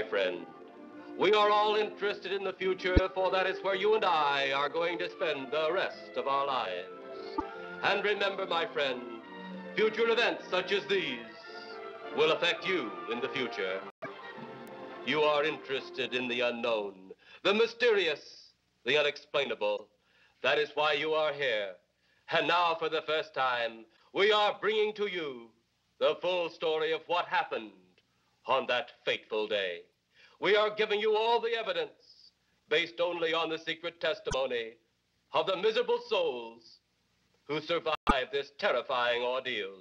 My friend. We are all interested in the future, for that is where you and I are going to spend the rest of our lives. And remember, my friend, future events such as these will affect you in the future. You are interested in the unknown, the mysterious, the unexplainable. That is why you are here. And now, for the first time, we are bringing to you the full story of what happened on that fateful day. We are giving you all the evidence based only on the secret testimony of the miserable souls who survived this terrifying ordeal.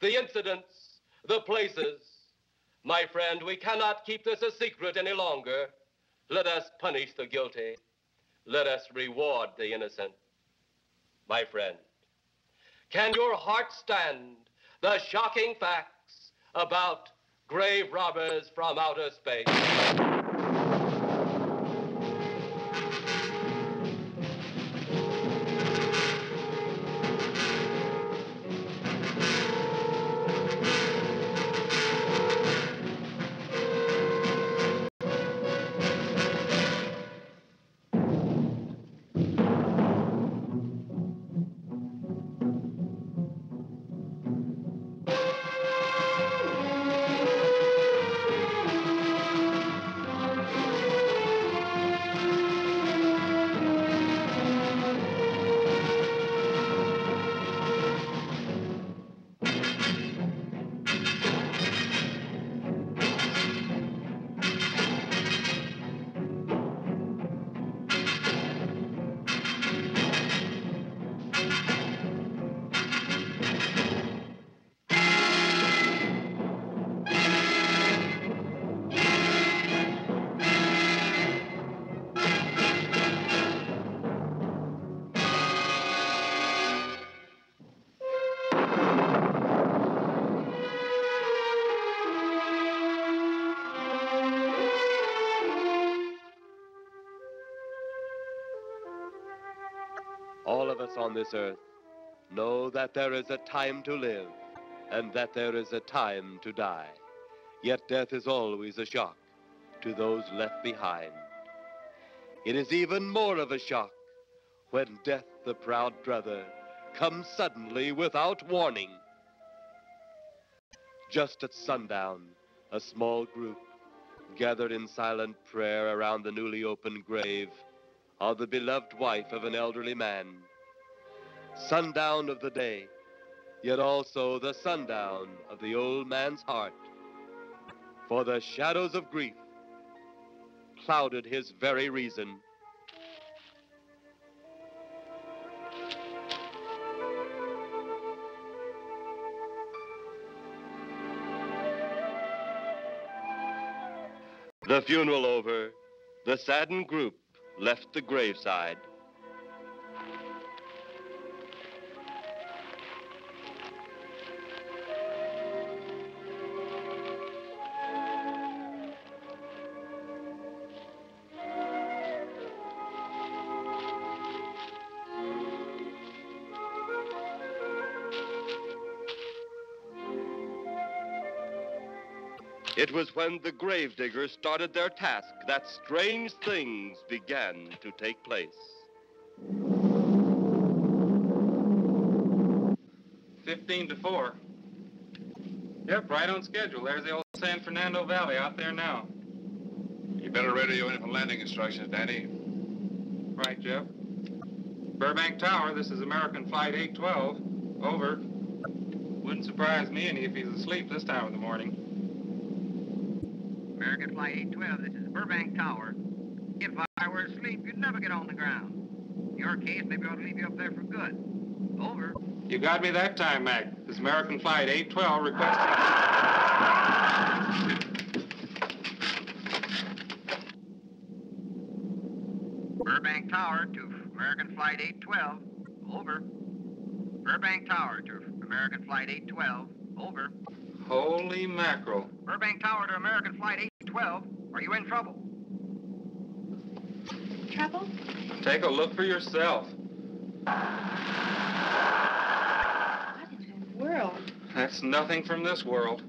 The incidents, the places. My friend, we cannot keep this a secret any longer. Let us punish the guilty. Let us reward the innocent. My friend, can your heart stand the shocking facts about grave robbers from outer space? On this earth know that there is a time to live and that there is a time to die. Yet death is always a shock to those left behind. It is even more of a shock when death, the proud brother, comes suddenly without warning. Just at sundown, a small group gathered in silent prayer around the newly opened grave of the beloved wife of an elderly man. Sundown of the day, yet also the sundown of the old man's heart. For the shadows of grief clouded his very reason. The funeral over, the saddened group left the graveside. It was when the gravediggers started their task that strange things began to take place. Fifteen to four. Yep, right on schedule. There's the old San Fernando Valley out there now. You better radio in for landing instructions, Danny. Right, Jeff. Burbank Tower, this is American Flight 812. Over. Wouldn't surprise me any if he's asleep this time of the morning. American Flight 812, this is Burbank Tower. If I were asleep, you'd never get on the ground. In your case, maybe I ought to leave you up there for good. Over. You got me that time, Mac. This American Flight 812 requesting... Burbank Tower to American Flight 812. Over. Burbank Tower to American Flight 812. Over. Holy mackerel. Burbank Tower to American Flight 812. Are you in trouble? Trouble? Take a look for yourself. What in the world? That's nothing from this world.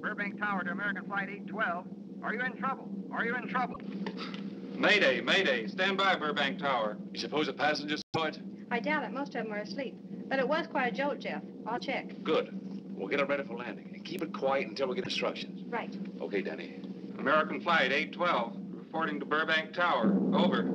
Burbank Tower to American Flight 812. Are you in trouble? Are you in trouble? Mayday, Mayday. Stand by, Burbank Tower. You suppose the passengers saw it? I doubt it. Most of them are asleep. But it was quite a jolt, Jeff. I'll check. Good. We'll get it ready for landing. And keep it quiet until we get instructions. Right. Okay, Danny. American Flight 812, reporting to Burbank Tower. Over.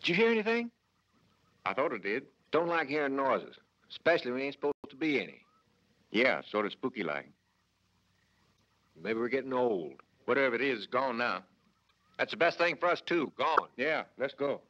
Did you hear anything? Did. Don't like hearing noises, especially when ain't supposed to be any. Yeah, sort of spooky like. Maybe we're getting old. Whatever it is, gone now. That's the best thing for us, too. Gone. Yeah, let's go.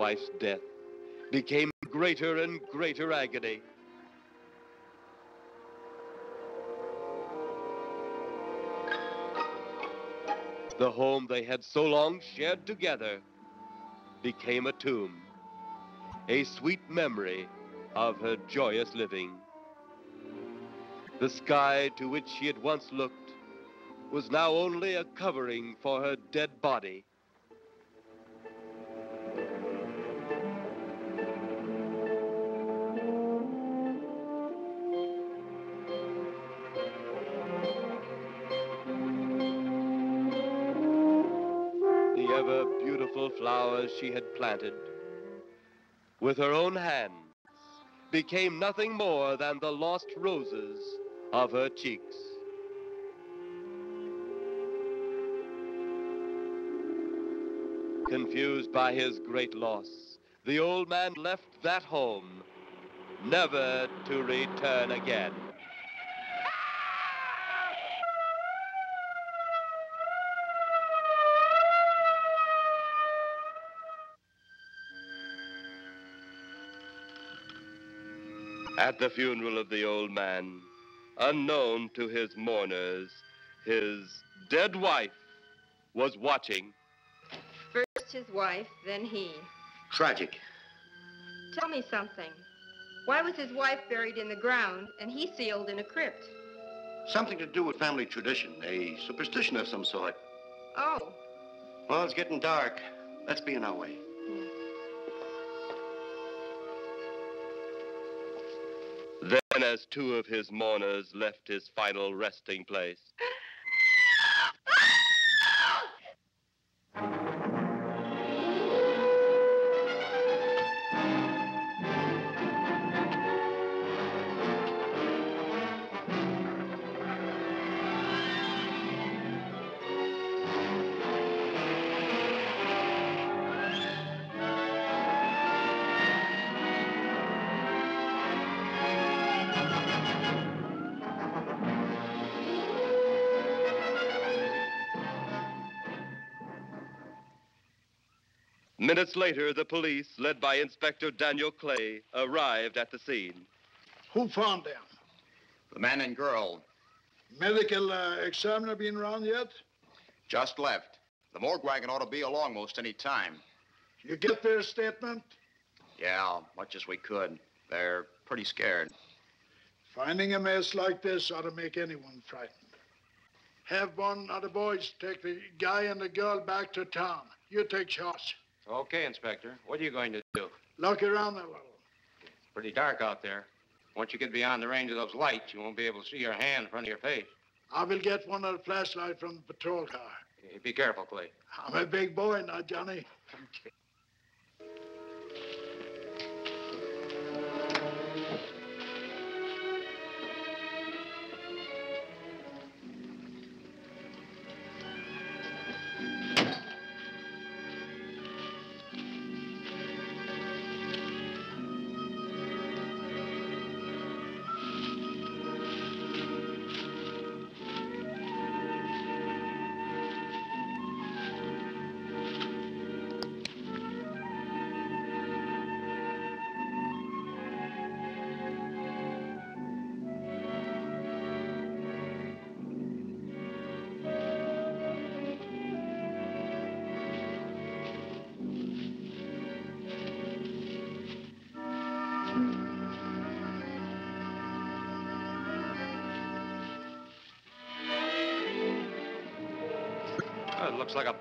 Wife's death became greater and greater agony. The home they had so long shared together became a tomb, a sweet memory of her joyous living. The sky to which she had once looked was now only a covering for her dead body. She had planted, with her own hands, became nothing more than the lost roses of her cheeks. Confused by his great loss, the old man left that home, never to return again. At the funeral of the old man, unknown to his mourners, his dead wife was watching. First his wife, then he. Tragic. Tell me something. Why was his wife buried in the ground and he sealed in a crypt? Something to do with family tradition, a superstition of some sort. Oh, Well, it's getting dark. Let's be on our way. Then, as two of his mourners left his final resting place, minutes later, the police, led by Inspector Daniel Clay, arrived at the scene. Who found them? The man and girl Medical uh, examiner been around yet? just left. The morgue wagon ought to be along most any time. You get their statement? Yeah, much as we could. They're pretty scared. Finding a mess like this ought to make anyone frightened. Have one of the boys take the guy and the girl back to town. You take charge. Okay, Inspector. What are you going to do? Look around a little. It's Pretty dark out there. Once you get beyond the range of those lights, you won't be able to see your hand in front of your face. I will get one of the flashlights from the patrol car. Be careful, Clay. I'm a big boy now, Johnny. Looks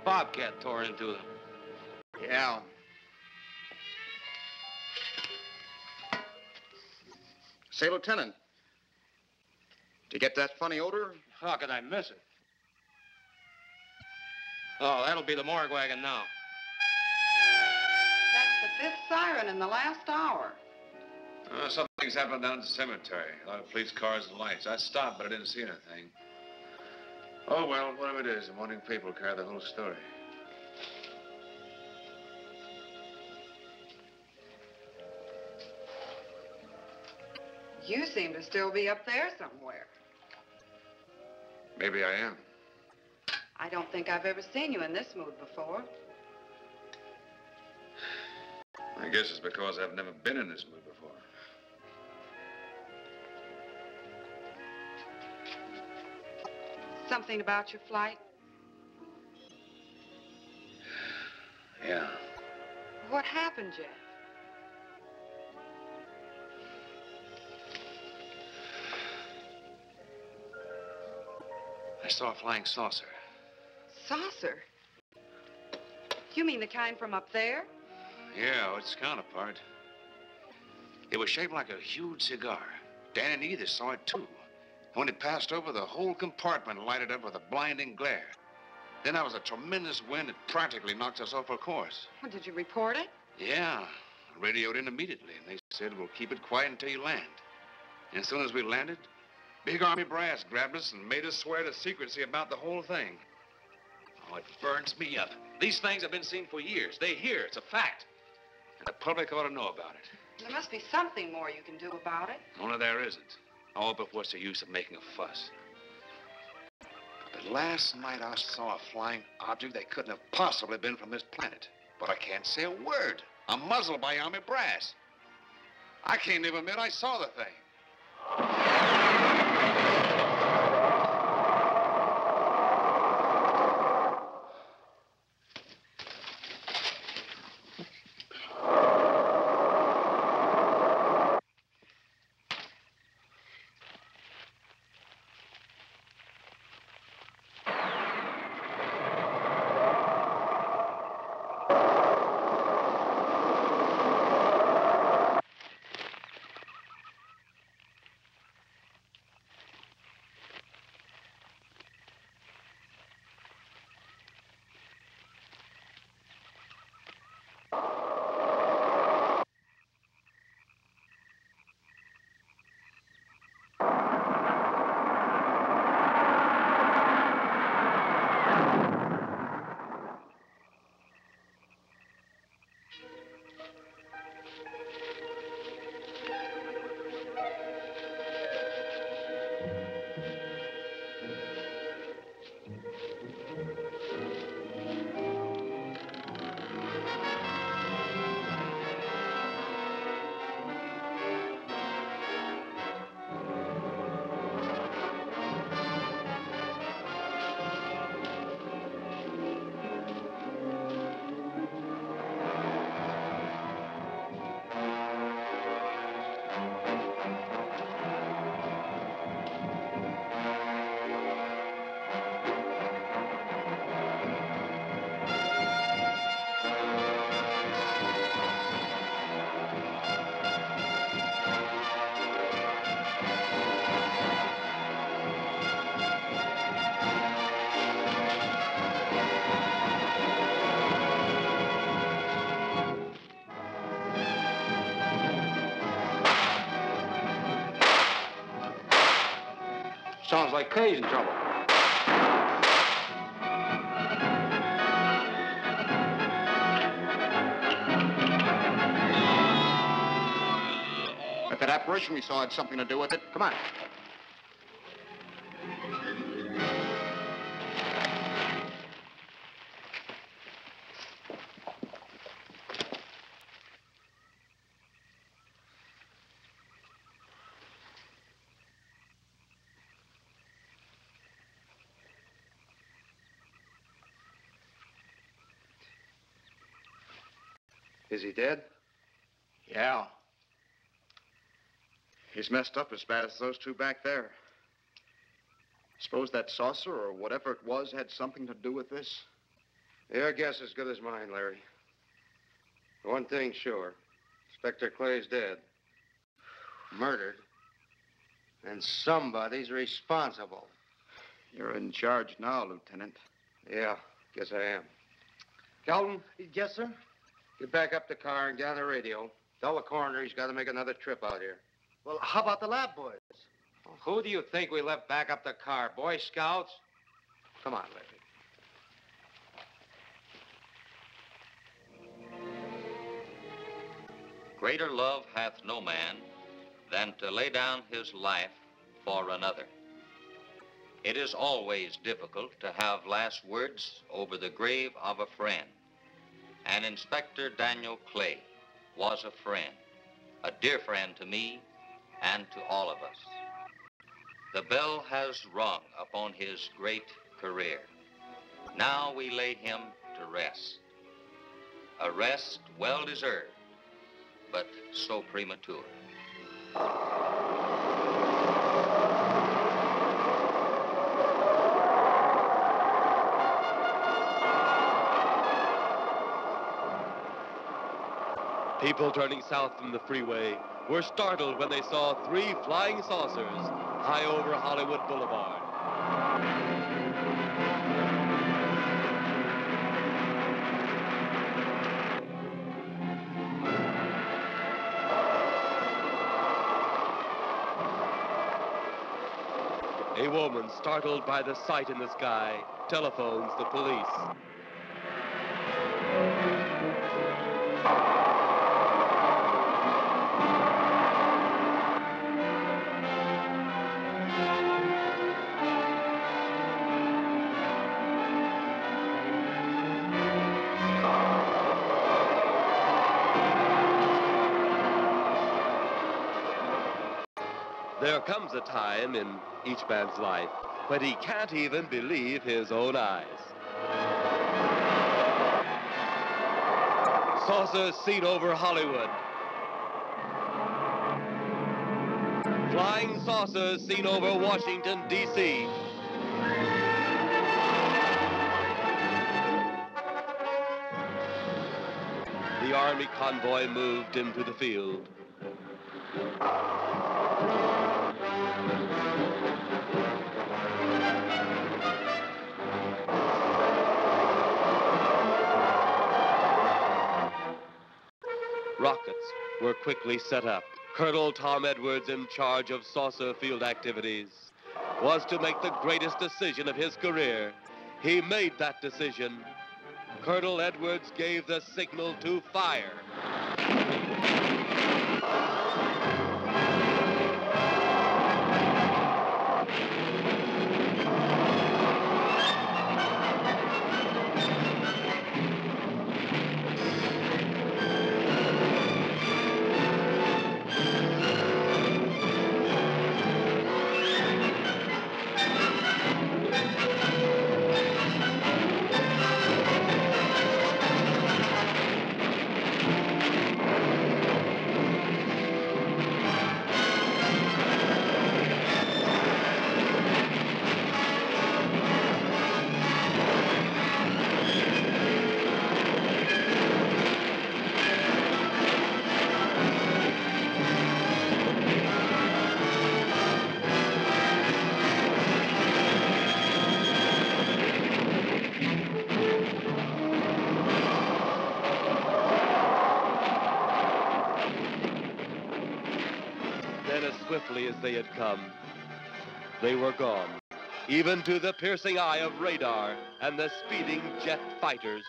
bobcat tore into them. Yeah. Say, Lieutenant, did you get that funny odor? How could I miss it? Oh, that'll be the morgue wagon now. That's the fifth siren in the last hour. Uh, something's happened down at the cemetery. A lot of police cars and lights. I stopped, but I didn't see anything. Oh, well, whatever it is, the morning paper will carry the whole story. You seem to still be up there somewhere. Maybe I am. I don't think I've ever seen you in this mood before. I guess it's because I've never been in this mood Something about your flight? Yeah. What happened, Jeff? I saw a flying saucer. Saucer? You mean the kind from up there? Yeah, its counterpart. It was shaped like a huge cigar. Dan and Edith saw it too. When it passed over, the whole compartment lighted up with a blinding glare. Then there was a tremendous wind that practically knocked us off our course. Well, did you report it? Yeah, I radioed in immediately, and they said we'll keep it quiet until you land. And as soon as we landed, Big Army brass grabbed us and made us swear to secrecy about the whole thing. Oh, it burns me up. These things have been seen for years. They hear. It's a fact. And the public ought to know about it. There must be something more you can do about it. Only there isn't. Oh, but what's the use of making a fuss? But last night I saw a flying object that couldn't have possibly been from this planet. But I can't say a word. I'm muzzled by Army brass. I can't even admit I saw the thing. Sounds like Clay's in trouble. If that apparition we saw had something to do with it, come on. Is he dead? Yeah. He's messed up as bad as those two back there. Suppose that saucer or whatever it was had something to do with this? Your guess as good as mine, Larry. One thing sure. Inspector Clay's dead. Murdered. And somebody's responsible. You're in charge now, Lieutenant. Yeah, guess I am. Kelton? Yes, sir? Get back up the car and get on the radio. Tell the coroner he's got to make another trip out here. Well, how about the lab boys? Well, who do you think we left back up the car? Boy Scouts? Come on, Larry. Greater love hath no man than to lay down his life for another. It is always difficult to have last words over the grave of a friend. And Inspector Daniel Clay was a friend, a dear friend to me and to all of us. The bell has rung upon his great career. Now we lay him to rest. A rest well deserved, but so premature. People turning south from the freeway were startled when they saw three flying saucers high over Hollywood Boulevard. A woman, startled by the sight in the sky, telephones the police. Comes a time in each man's life when he can't even believe his own eyes. Saucers seen over Hollywood. Flying saucers seen over Washington, D.C. The Army convoy moved into the field. Rockets were quickly set up. Colonel Tom Edwards, in charge of saucer field activities, was to make the greatest decision of his career. He made that decision. Colonel Edwards gave the signal to fire. They had come, they were gone, even to the piercing eye of radar and the speeding jet fighters.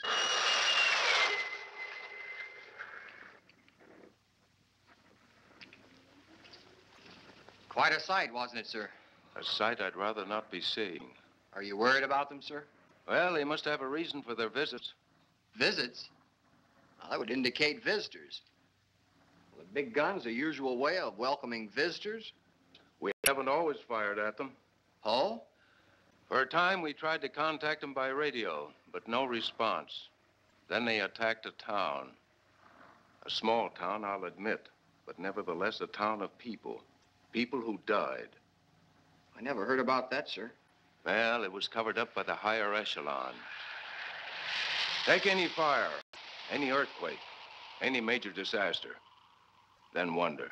Quite a sight, wasn't it, sir? A sight I'd rather not be seeing. Are you worried about them, sir? Well, they must have a reason for their visits. Visits? Well, that would indicate visitors. Well, the big gun's the usual way of welcoming visitors. We haven't always fired at them. Oh? For a time, we tried to contact them by radio, but no response. Then they attacked a town. A small town, I'll admit, but nevertheless a town of people. People who died. I never heard about that, sir. Well, it was covered up by the higher echelon. Take any fire, any earthquake, any major disaster, then wonder.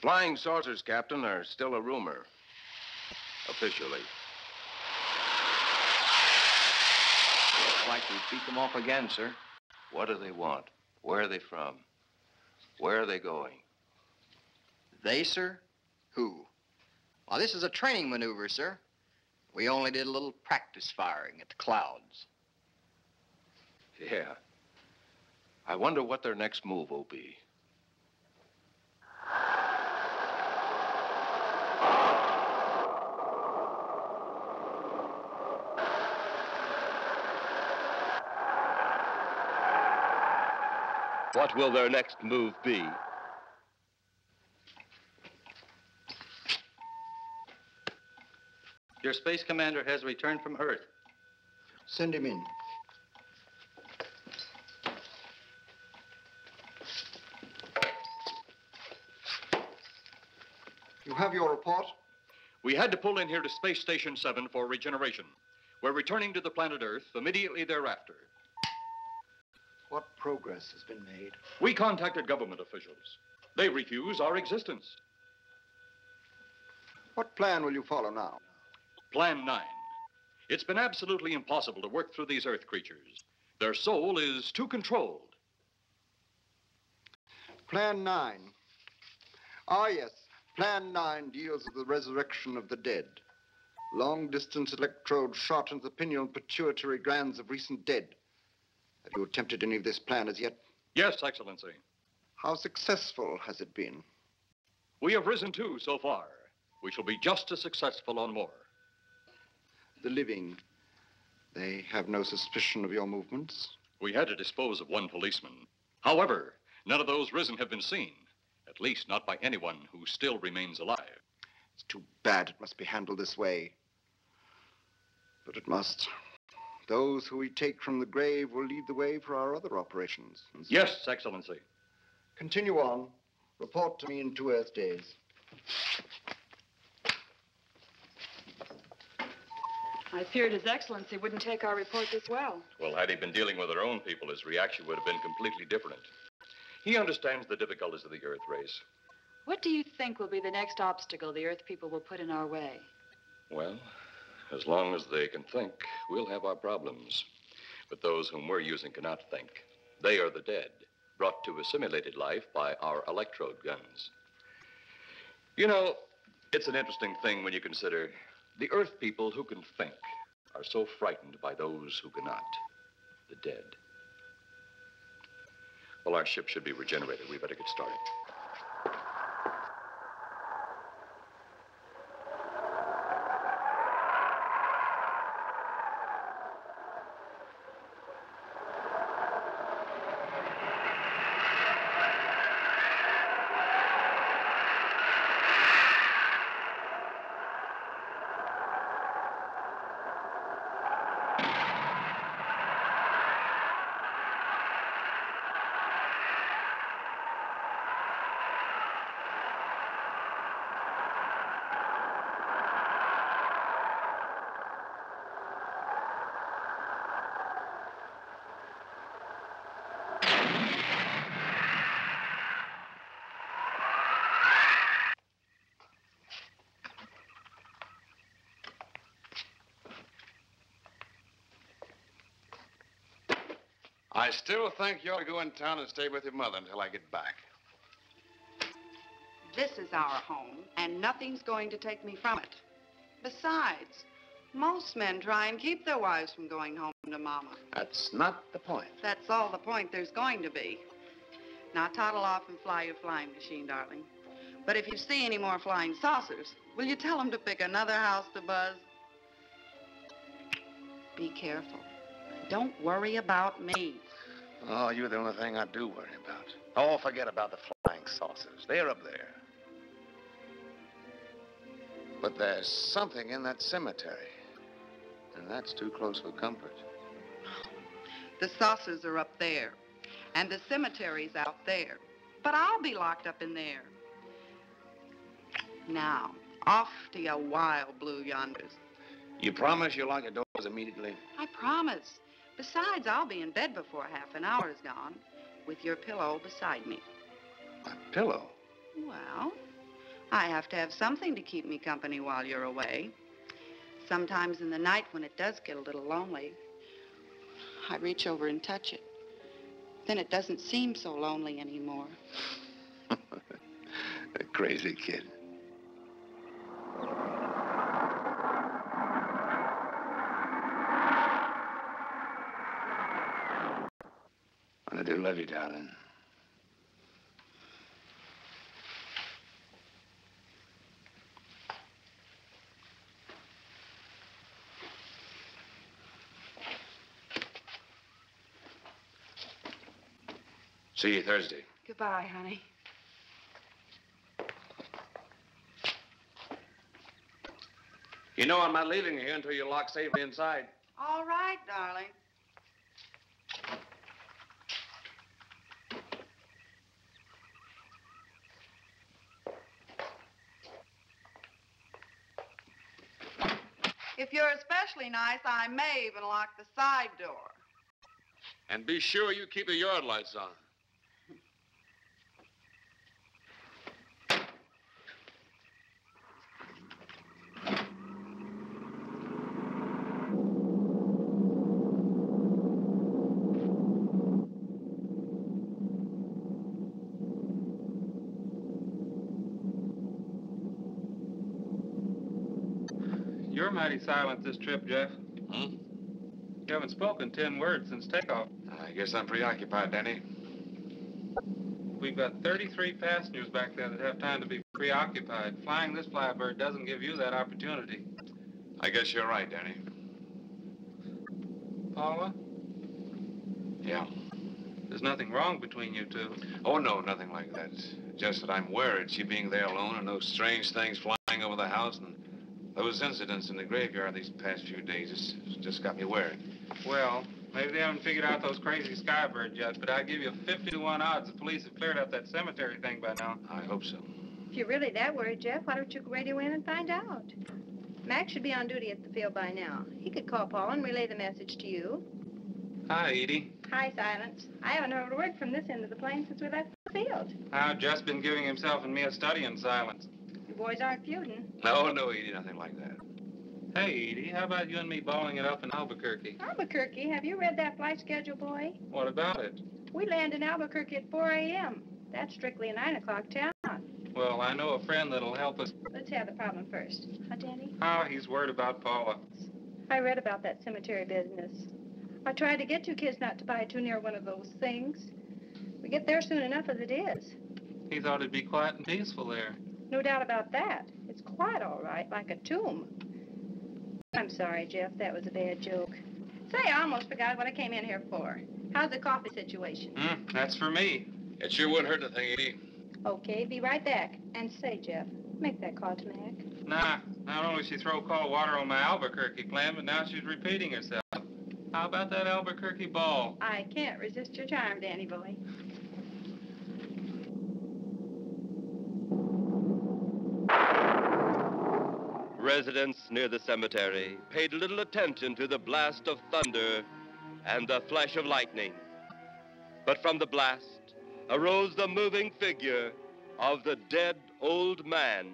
Flying saucers, Captain, are still a rumor. Officially. Looks like we beat them off again, sir. What do they want? Where are they from? Where are they going? They, sir? Who? Well, this is a training maneuver, sir. We only did a little practice firing at the clouds. Yeah. I wonder what their next move will be. What will their next move be? Your space commander has returned from Earth. Send him in. You have your report? We had to pull in here to Space Station 7 for regeneration. We're returning to the planet Earth immediately thereafter. What progress has been made? We contacted government officials. They refuse our existence. What plan will you follow now? Plan 9. It's been absolutely impossible to work through these Earth creatures. Their soul is too controlled. Plan 9. Ah, yes. Plan 9 deals with the resurrection of the dead. Long distance electrode shot into the pineal and pituitary glands of recent dead. Have you attempted any of this plan as yet? Yes, Excellency. How successful has it been? We have risen two so far. We shall be just as successful on more. The living, they have no suspicion of your movements? We had to dispose of one policeman. However, none of those risen have been seen. At least not by anyone who still remains alive. It's too bad it must be handled this way. But it must. Those who we take from the grave will lead the way for our other operations. So- Yes, Excellency. Continue on. Report to me in two Earth days. I feared His Excellency wouldn't take our report this well. Well, had he been dealing with our own people, his reaction would have been completely different. He understands the difficulties of the Earth race. What do you think will be the next obstacle the Earth people will put in our way? Well, as long as they can think, we'll have our problems. But those whom we're using cannot think. They are the dead, brought to a simulated life by our electrode guns. You know, it's an interesting thing when you consider the Earth people who can think are so frightened by those who cannot. The dead. Well, our ship should be regenerated. We better get started. I still think you ought to go in town and stay with your mother until I get back. This is our home, and nothing's going to take me from it. Besides, most men try and keep their wives from going home to Mama. That's not the point. That's all the point there's going to be. Now toddle off and fly your flying machine, darling. But if you see any more flying saucers, will you tell them to pick another house to buzz? Be careful. Don't worry about me. Oh, you're the only thing I do worry about. Oh, forget about the flying saucers. They're up there. But there's something in that cemetery. And that's too close for comfort. The saucers are up there, and the cemetery's out there. But I'll be locked up in there. Now, off to your wild blue yonders. You promise you'll lock your doors immediately? I promise. Besides, I'll be in bed before half an hour is gone, with your pillow beside me. A pillow? Well, I have to have something to keep me company while you're away. Sometimes in the night when it does get a little lonely, I reach over and touch it. Then it doesn't seem so lonely anymore. A crazy kid. I do love you, darling. See you Thursday. Goodbye, honey. You know I'm not leaving you here until you lock safely inside. All right, darling. If you're especially nice, I may even lock the side door. And be sure you keep the yard lights on. You're mighty silent this trip, Jeff. Hmm? You haven't spoken ten words since takeoff. I guess I'm preoccupied, Danny. We've got 33 passengers back there that have time to be preoccupied. Flying this flybird doesn't give you that opportunity. I guess you're right, Danny. Paula, Yeah. there's nothing wrong between you two. Oh, no, nothing like that. Just that I'm worried, she being there alone and those strange things flying over the house and those incidents in the graveyard these past few days just, just got me worried. Well, maybe they haven't figured out those crazy skybirds yet, but I give you 50 to 1 odds the police have cleared up that cemetery thing by now. I hope so. If you're really that worried, Jeff, why don't you radio in and find out? Max should be on duty at the field by now. He could call Paul and relay the message to you. Hi, Edie. Hi, Silence. I haven't heard a word from this end of the plane since we left the field. I've just been giving himself and me a study in silence. Boys aren't feuding. No, no, Edie, nothing like that. Hey, Edie, how about you and me balling it up in Albuquerque? Albuquerque, have you read that flight schedule, boy? What about it? We land in Albuquerque at 4 a.m. That's strictly a 9 o'clock town. Well, I know a friend that'll help us. Let's have the problem first. Huh, Danny? How he's worried about Paula. I read about that cemetery business. I tried to get you kids not to buy too near one of those things. We get there soon enough as it is. He thought it'd be quiet and peaceful there. No doubt about that. It's quite all right, like a tomb. I'm sorry, Jeff. That was a bad joke. Say, I almost forgot what I came in here for. How's the coffee situation? Hmm, that's for me. It sure wouldn't hurt a thing, Edie. Okay, be right back. And say, Jeff, make that call to Mac. Nah, not only she throw cold water on my Albuquerque plan, but now she's repeating herself. How about that Albuquerque ball? I can't resist your charm, Danny boy. Residents near the cemetery paid little attention to the blast of thunder and the flash of lightning. But from the blast arose the moving figure of the dead old man.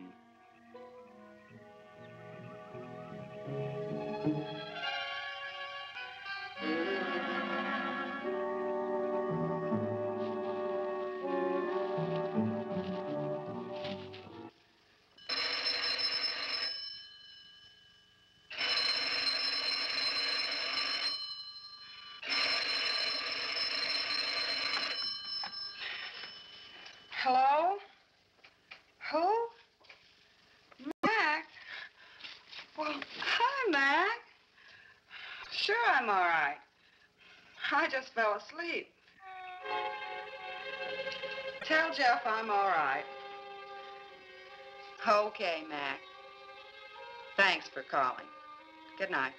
Asleep. Tell Jeff I'm all right. Okay, Mac. Thanks for calling. Good night.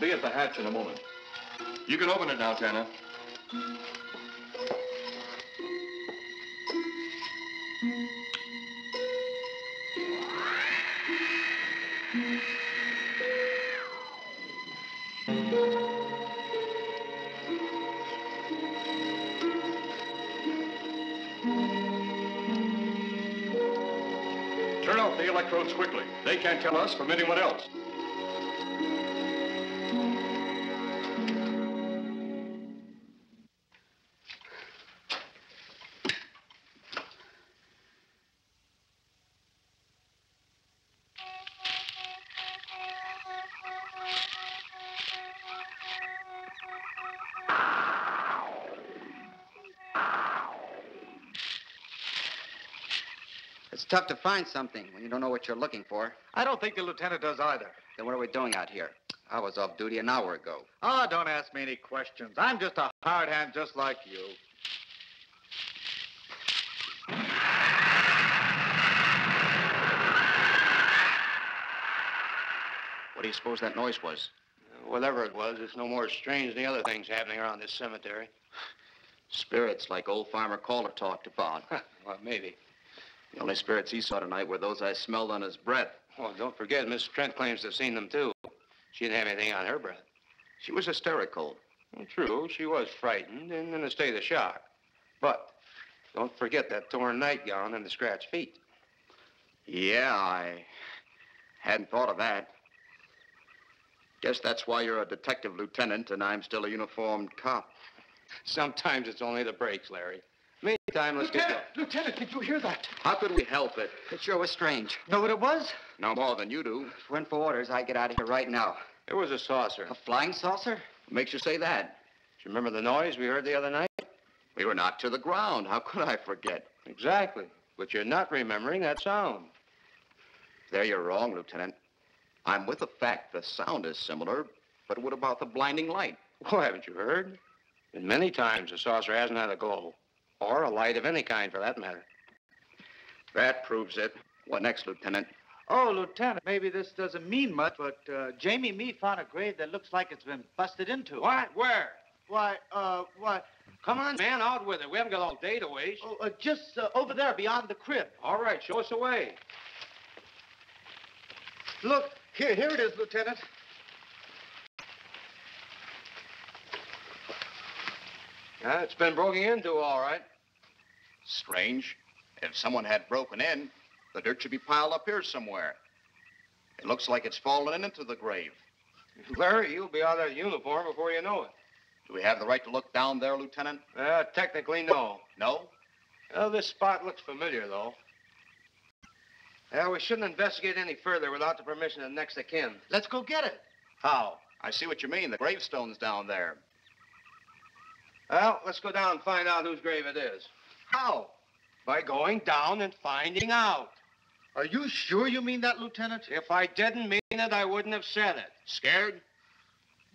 Be at the hatch in a moment. You can open it now, Tanna. Turn off the electrodes quickly. They can't tell us from anyone else. It's tough to find something when you don't know what you're looking for. I don't think the lieutenant does either. Then what are we doing out here? I was off duty an hour ago. Oh, don't ask me any questions. I'm just a hard hand just like you. What do you suppose that noise was? Whatever it was, it's no more strange than the other things happening around this cemetery. Spirits, like old Farmer Calder talked about. well, maybe. The only spirits he saw tonight were those I smelled on his breath. Oh, don't forget, Miss Trent claims to have seen them, too. She didn't have anything on her breath. She was hysterical. Well, true, she was frightened and in a state of shock. But don't forget that torn nightgown and the scratched feet. Yeah, I hadn't thought of that. Guess that's why you're a detective lieutenant and I'm still a uniformed cop. Sometimes it's only the breaks, Larry. Meantime, let's get Lieutenant, Lieutenant, did you hear that? How could we help it? It sure was strange. Know what it was? No more than you do. If it went for orders. I get out of here right now. It was a saucer. A flying saucer? What makes you say that? Do you remember the noise we heard the other night? We were knocked to the ground. How could I forget? Exactly. But you're not remembering that sound. There you're wrong, Lieutenant. I'm with the fact the sound is similar, but what about the blinding light? Well, haven't you heard? And many times the saucer hasn't had a glow. Or a light of any kind, for that matter. That proves it. What next, Lieutenant? Oh, Lieutenant, maybe this doesn't mean much, but uh, Jamie Meade found a grave that looks like it's been busted into. What? Where? Why, uh, what? Come on, man, out with it. We haven't got all day to waste. Oh, uh, just uh, over there beyond the crib. All right, show us the way. Look, here, here it is, Lieutenant. Yeah, it's been broken into, all right. Strange. If someone had broken in, the dirt should be piled up here somewhere. It looks like it's fallen into the grave. Larry, you'll be out of that uniform before you know it. Do we have the right to look down there, Lieutenant? Uh, technically, no. No? Well, this spot looks familiar, though. Yeah, we shouldn't investigate any further without the permission of the next of kin. Let's go get it. How? I see what you mean. The gravestone's down there. Well, let's go down and find out whose grave it is. How? By going down and finding out. Are you sure you mean that, Lieutenant? If I didn't mean it, I wouldn't have said it. Scared?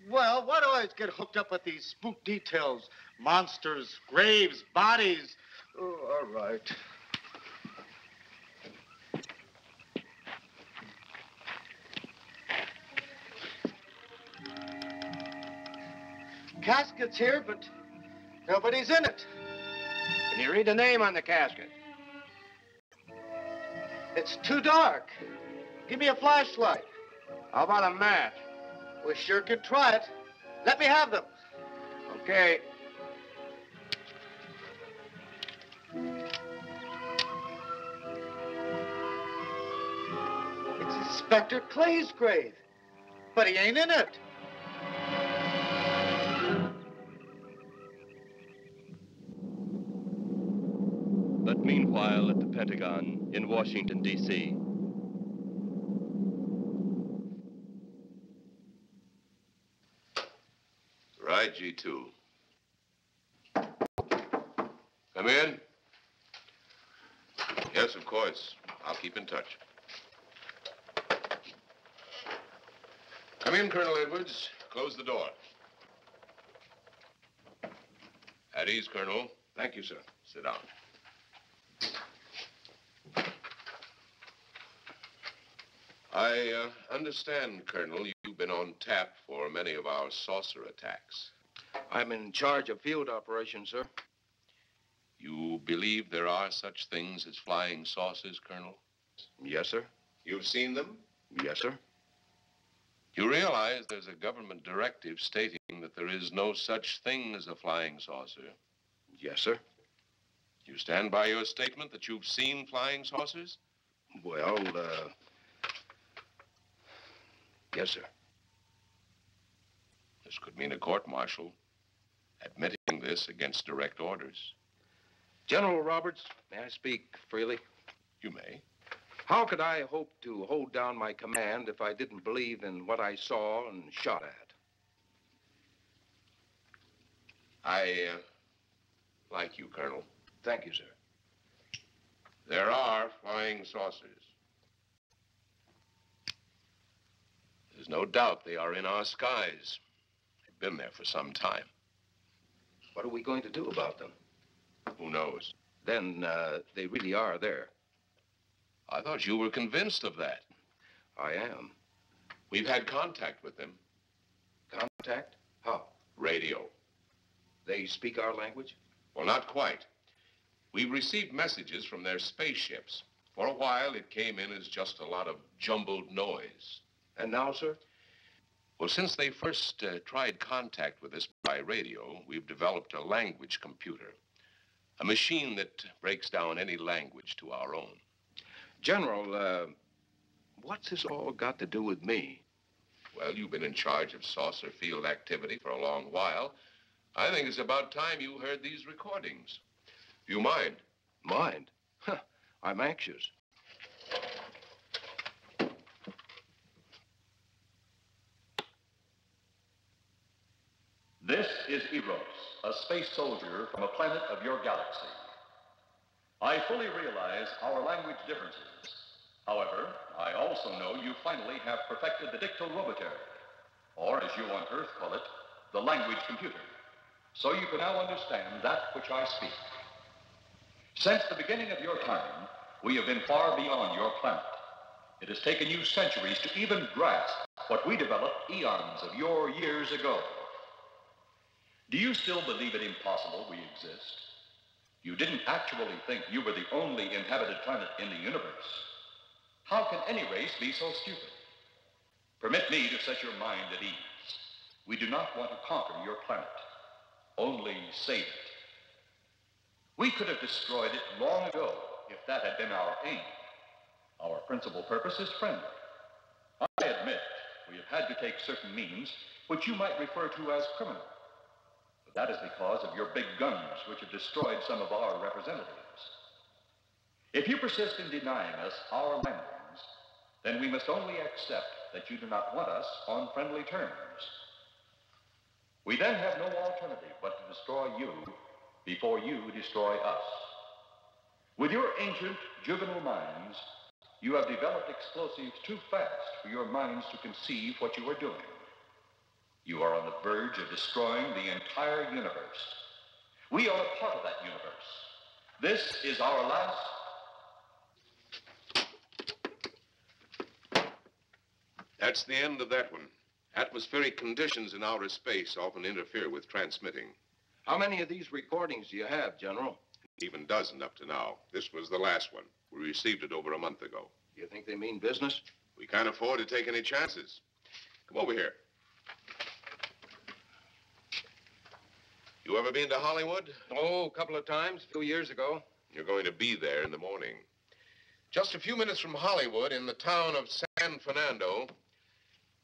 Well, why do I always get hooked up with these spook details? Monsters, graves, bodies. Oh, all right. Casket's here, but nobody's in it. Can you read the name on the casket? It's too dark. Give me a flashlight. How about a match? We sure could try it. Let me have them. Okay. It's Inspector Clay's grave. But he ain't in it. Pentagon in Washington, D.C., Right, G2. Come in. Yes, of course. I'll keep in touch. Come in, Colonel Edwards. Close the door. At ease, Colonel. Thank you, sir. Sit down. I uh, understand, Colonel, you've been on tap for many of our saucer attacks. I'm in charge of field operations, sir. You believe there are such things as flying saucers, Colonel? Yes, sir. You've seen them? Yes, sir. You realize there's a government directive stating that there is no such thing as a flying saucer. Yes, sir. You stand by your statement that you've seen flying saucers? Well, uh. Yes, sir. This could mean a court martial admitting this against direct orders. General Roberts, may I speak freely? You may. How could I hope to hold down my command if I didn't believe in what I saw and shot at? I uh, like you, Colonel. Thank you, sir. There are flying saucers. There's no doubt they are in our skies. They've been there for some time. What are we going to do about them? Who knows? Then uh, they really are there. I thought you were convinced of that. I am. We've had contact with them. Contact? How? Radio. They speak our language? Well, not quite. We've received messages from their spaceships. For a while, it came in as just a lot of jumbled noise. And now, sir? Well, since they first uh, tried contact with us by radio, we've developed a language computer. A machine that breaks down any language to our own. General, uh, what's this all got to do with me? Well, you've been in charge of saucer field activity for a long while. I think it's about time you heard these recordings. Do you mind? Mind? Huh, I'm anxious. This is Eros, a space soldier from a planet of your galaxy. I fully realize our language differences. However, I also know you finally have perfected the dictoroboter, or as you on Earth call it, the language computer. So you can now understand that which I speak. Since the beginning of your time, we have been far beyond your planet. It has taken you centuries to even grasp what we developed eons of your years ago. Do you still believe it impossible we exist? You didn't actually think you were the only inhabited planet in the universe. How can any race be so stupid? Permit me to set your mind at ease. We do not want to conquer your planet, only save it. We could have destroyed it long ago if that had been our aim. Our principal purpose is friendly. I admit we have had to take certain means which you might refer to as criminal. That is because of your big guns which have destroyed some of our representatives. If you persist in denying us our landings, then we must only accept that you do not want us on friendly terms. We then have no alternative but to destroy you before you destroy us. With your ancient juvenile minds, you have developed explosives too fast for your minds to conceive what you are doing. You are on the verge of destroying the entire universe. We are a part of that universe. This is our last. That's the end of that one. Atmospheric conditions in outer space often interfere with transmitting. How many of these recordings do you have, General? Even dozen up to now. This was the last one. We received it over a month ago. Do you think they mean business? We can't afford to take any chances. Come over here. You ever been to Hollywood? Oh, a couple of times, a few years ago. You're going to be there in the morning. Just a few minutes from Hollywood, in the town of San Fernando,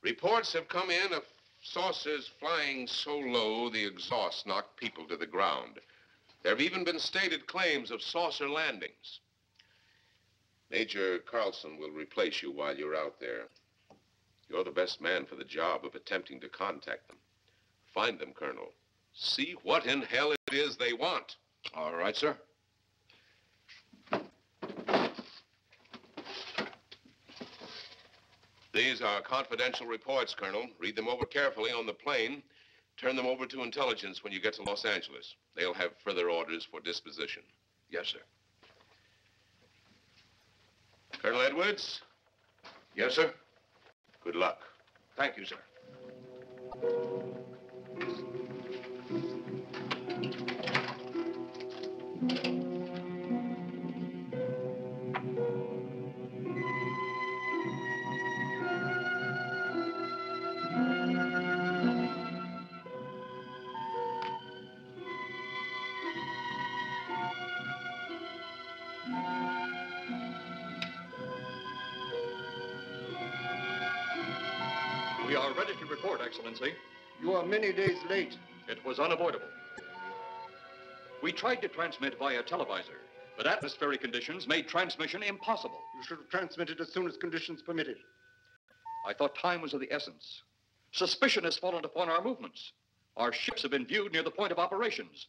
reports have come in of saucers flying so low the exhaust knocked people to the ground. There have even been stated claims of saucer landings. Major Carlson will replace you while you're out there. You're the best man for the job of attempting to contact them. Find them, Colonel. See what in hell it is they want. All right, sir. These are confidential reports, Colonel. Read them over carefully on the plane. Turn them over to intelligence when you get to Los Angeles. They'll have further orders for disposition. Yes, sir. Colonel Edwards? Yes, sir. Good luck. Thank you, sir. Excellency. You are many days late. It was unavoidable. We tried to transmit via televisor, but atmospheric conditions made transmission impossible. You should have transmitted as soon as conditions permitted. I thought time was of the essence. Suspicion has fallen upon our movements. Our ships have been viewed near the point of operations.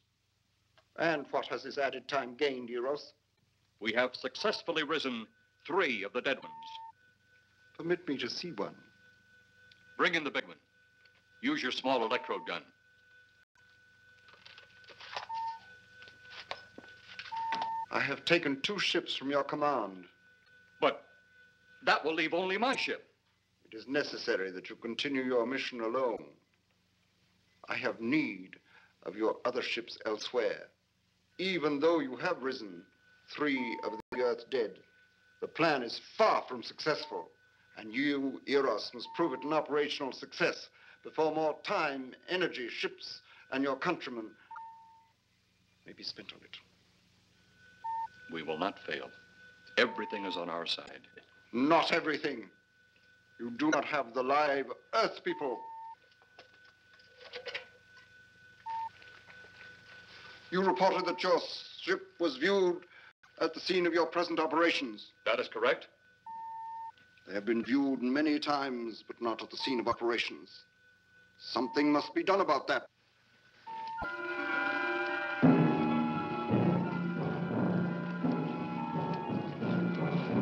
And what has this added time gained, Eros? we have successfully risen three of the dead ones. Permit me to see one. Bring in the big one. Use your small electrode gun. I have taken two ships from your command. But that will leave only my ship. It is necessary that you continue your mission alone. I have need of your other ships elsewhere. Even though you have risen three of the earth dead, the plan is far from successful. And you, Eros, must prove it an operational success before more time, energy, ships, and your countrymen may be spent on it. We will not fail. Everything is on our side. Not everything. You do not have the live Earth people. You reported that your ship was viewed at the scene of your present operations. That is correct. They have been viewed many times, but not at the scene of operations. Something must be done about that.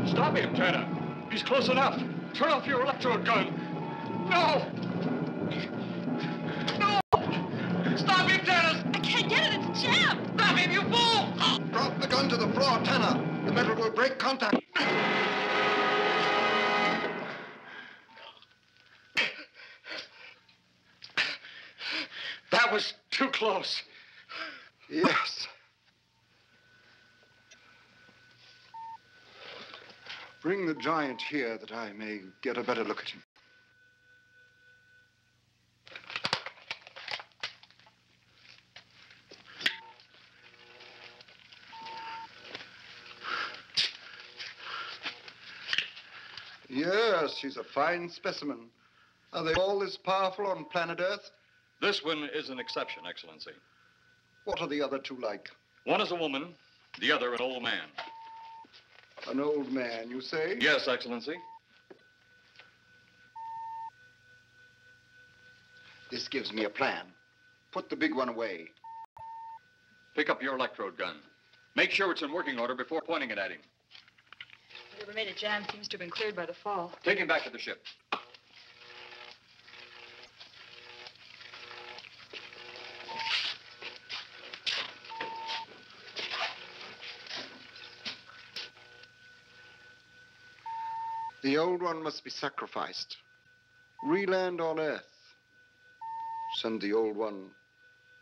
Stop him, Tanna. He's close enough. Turn off your electrode gun. No! No! Stop him, Tanna! I can't get it. It's jammed. Stop him, you fool! Drop the gun to the floor, Tanna. The metal will break contact. That was too close. Yes. Bring the giant here that I may get a better look at him. Yes, he's a fine specimen. Are they all this powerful on planet Earth? This one is an exception, Excellency. What are the other two like? One is a woman, the other an old man. An old man, you say? Yes, Excellency. This gives me a plan. Put the big one away. Pick up your electrode gun. Make sure it's in working order before pointing it at him. Whatever made it jam seems to have been cleared by the fall. Take him back to the ship. The old one must be sacrificed. Reland on Earth. Send the old one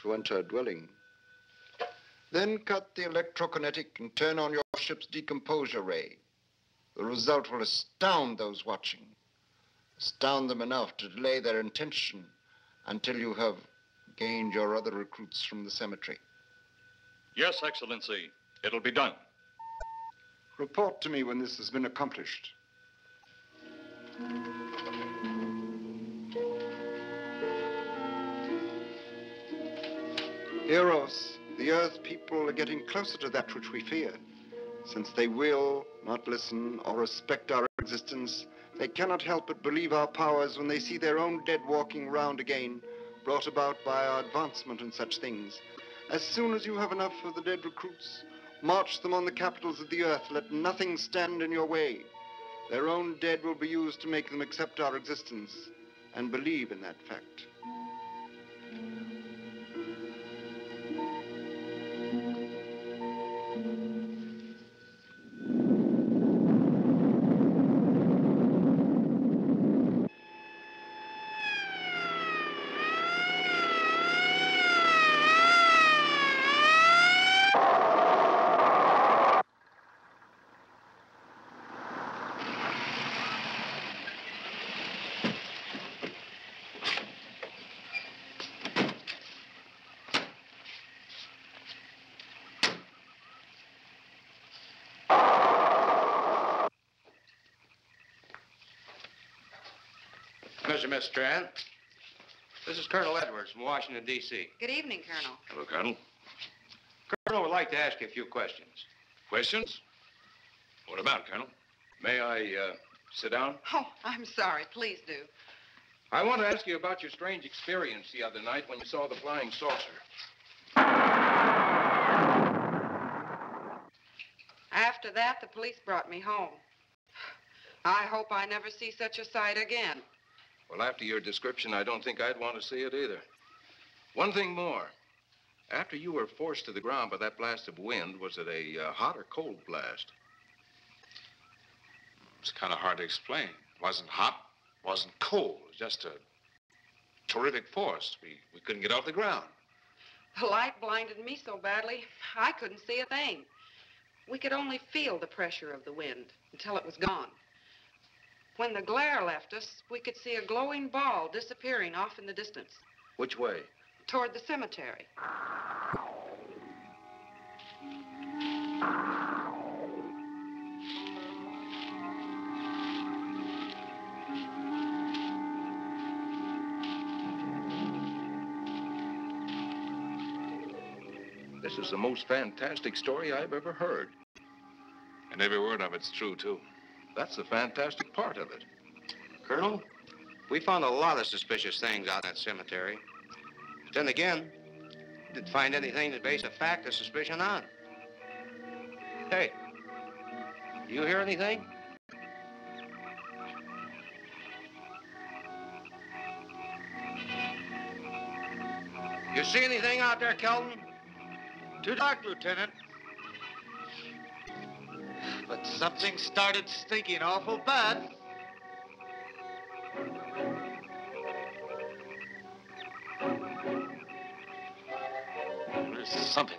to enter a dwelling. Then cut the electrokinetic and turn on your ship's decomposure ray. The result will astound those watching. Astound them enough to delay their intention until you have gained your other recruits from the cemetery. Yes, Excellency. It'll be done. Report to me when this has been accomplished. Eros, the Earth people are getting closer to that which we fear. Since they will not listen or respect our existence, they cannot help but believe our powers when they see their own dead walking round again, brought about by our advancement and such things. As soon as you have enough of the dead recruits, march them on the capitals of the earth. Let nothing stand in your way. Their own dead will be used to make them accept our existence and believe in that fact. Mr. Miss Trent. This is Colonel Edwards from Washington, D.C. Good evening, Colonel. Hello, Colonel. Colonel would like to ask you a few questions. Questions? What about, Colonel? May I uh, sit down? Oh, I'm sorry. Please do. I want to ask you about your strange experience the other night when you saw the flying saucer. After that, the police brought me home. I hope I never see such a sight again. Well, after your description, I don't think I'd want to see it either. One thing more. After you were forced to the ground by that blast of wind, was it a uh, hot or cold blast? It's kind of hard to explain. It wasn't hot, wasn't cold. It was just a terrific force. We, we couldn't get off the ground. The light blinded me so badly, I couldn't see a thing. We could only feel the pressure of the wind until it was gone. When the glare left us, we could see a glowing ball disappearing off in the distance Which way? toward the cemetery. This is the most fantastic story I've ever heard. And every word of it's true, too. That's the fantastic part of it. Colonel, we found a lot of suspicious things out in that cemetery. But then again, didn't find anything to base a fact or suspicion on. Hey, do you hear anything? You see anything out there, Kelton? Too dark, Lieutenant. But something started stinking awful bad. There's something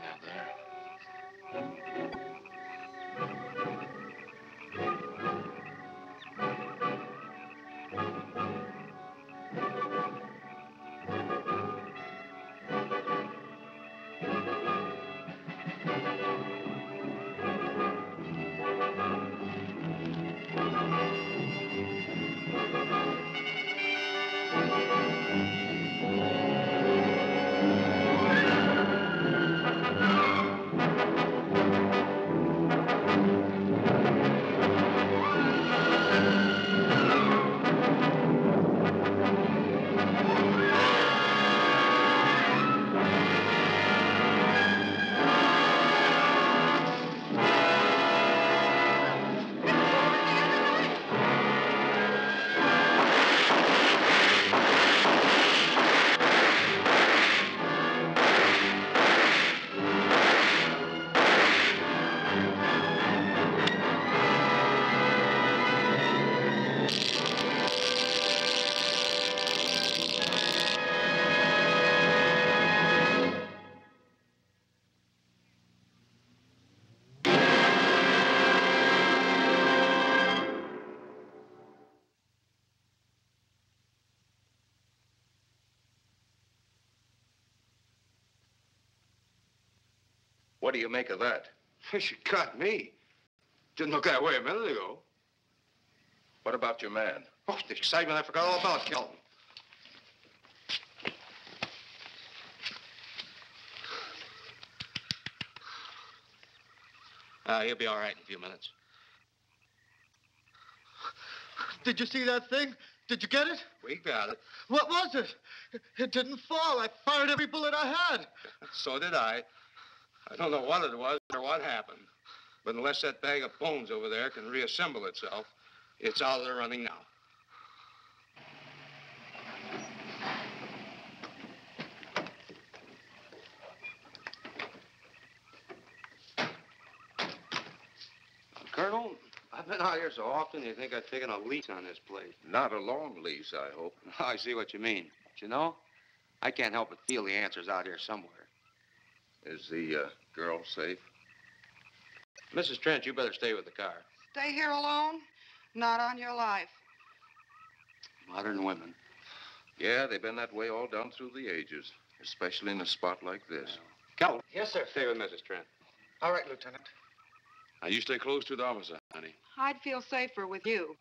What do you make of that? She got me. Didn't look that way a minute ago. What about your man? Oh, the excitement I forgot all about, Kelton. Uh, he'll be all right in a few minutes. Did you see that thing? Did you get it? We got it. What was it? It didn't fall. I fired every bullet I had. So did I. I don't know what it was or what happened. But unless that bag of bones over there can reassemble itself, it's out of the running now. Colonel, I've been out here so often, you think I've taken a lease on this place. Not a long lease, I hope. I see what you mean. But you know, I can't help but feel the answers out here somewhere. Is the uh, girl safe? Mrs. Trent, you better stay with the car. Stay here alone? Not on your life. Modern women. Yeah, they've been that way all down through the ages, especially in a spot like this. Cal. Yes, sir. Stay with Mrs. Trent. All right, Lieutenant. Now, you stay close to the officer, honey. I'd feel safer with you.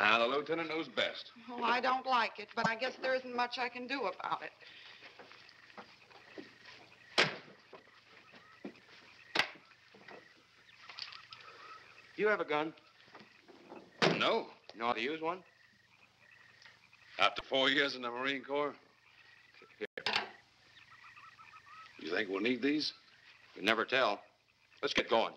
Now, the lieutenant knows best. Well, I don't like it, but I guess there isn't much I can do about it. You have a gun? No. You know how to use one? After four years in the Marine Corps? Here. You think we'll need these? You never tell. Let's get going.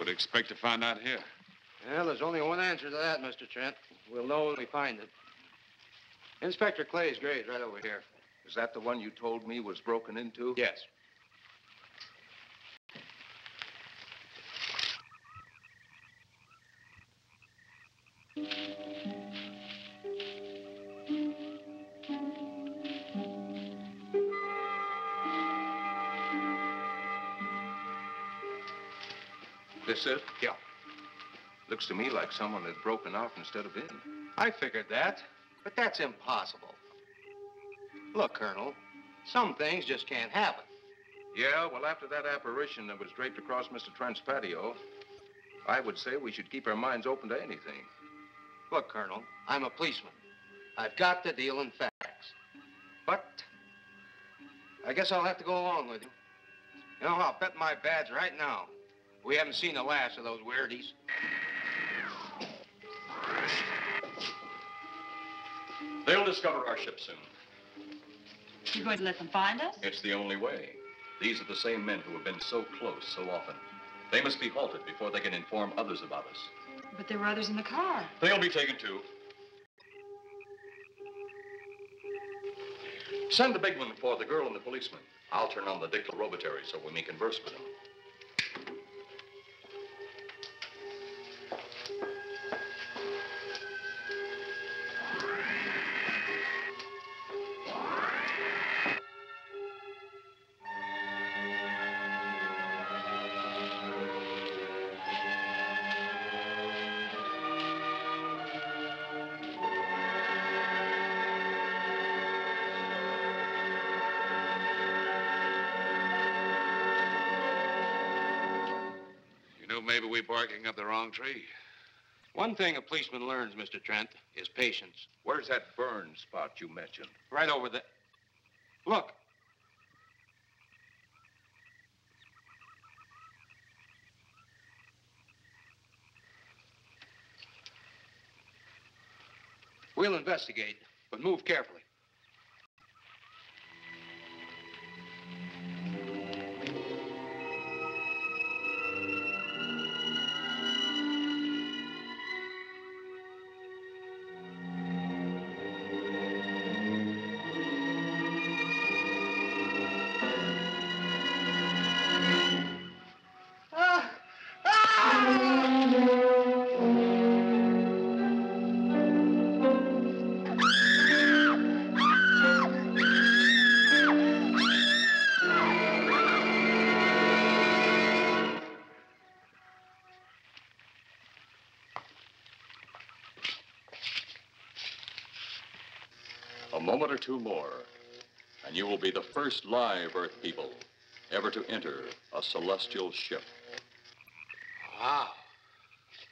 Would expect to find out here. Well, there's only one answer to that, Mr. Trent. We'll know when we find it. Inspector Clay's grave's right over here. Is that the one you told me was broken into? Yes. Looks to me like someone had broken out instead of in. I figured that, but that's impossible. Look, Colonel, some things just can't happen. Yeah, well, after that apparition that was draped across Mr. Trent's patio, I would say we should keep our minds open to anything. Look, Colonel, I'm a policeman. I've got to deal in facts. But I guess I'll have to go along with you. You know, I'll bet my badge right now. We haven't seen the last of those weirdies. They'll discover our ship soon. You're going to let them find us? It's the only way. These are the same men who have been so close so often. They must be halted before they can inform others about us. But there were others in the car. They'll be taken too. Send the big one for the girl and the policeman. I'll turn on the dictylrobatory so we may converse with them. Maybe we're barking up the wrong tree. One thing a policeman learns, Mr. Trent, is patience. Where's that burn spot you mentioned? Right over there. Look. We'll investigate, but move carefully. First live Earth people ever to enter a celestial ship. Wow.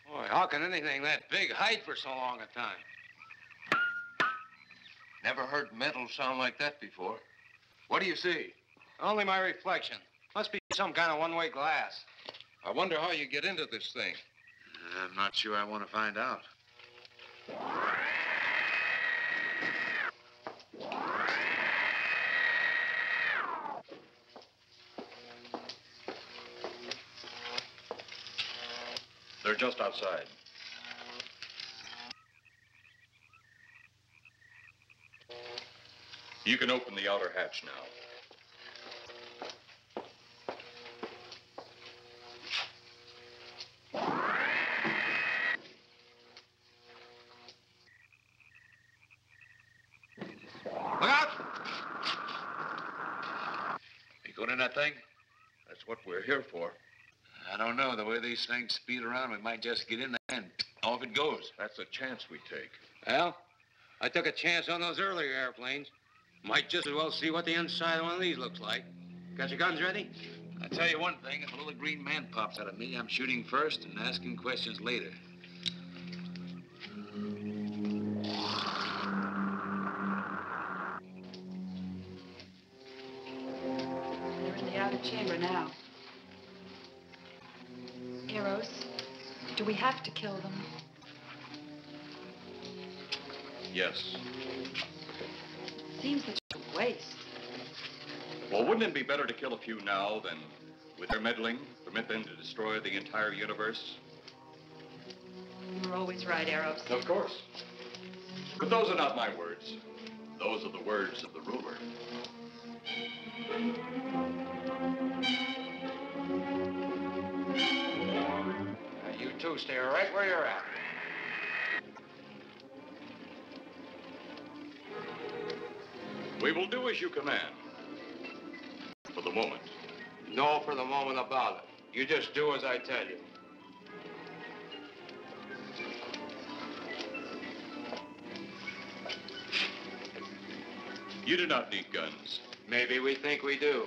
Boy, how can anything that big hide for so long a time? Never heard metal sound like that before. What do you see? Only my reflection. Must be some kind of one-way glass. I wonder how you get into this thing. I'm not sure I want to find out. Just outside. You can open the outer hatch now. Look out! You going in that thing? That's what we're here for. I don't know. The way these things speed around, we might just get in there and off it goes. That's a chance we take. Well, I took a chance on those earlier airplanes. Might just as well see what the inside of one of these looks like. Got your guns ready? I'll tell you one thing. If a little green man pops out of me, I'm shooting first and asking questions later. Have to kill them? Yes. Seems such a waste. Well, wouldn't it be better to kill a few now than, with their meddling, permit them to destroy the entire universe? You're always right, Eros. Of course. But those are not my words. Those are the words of the ruler. Stay right where you're at. We will do as you command. For the moment. No for the moment about it. You just do as I tell you. You do not need guns. Maybe we think we do.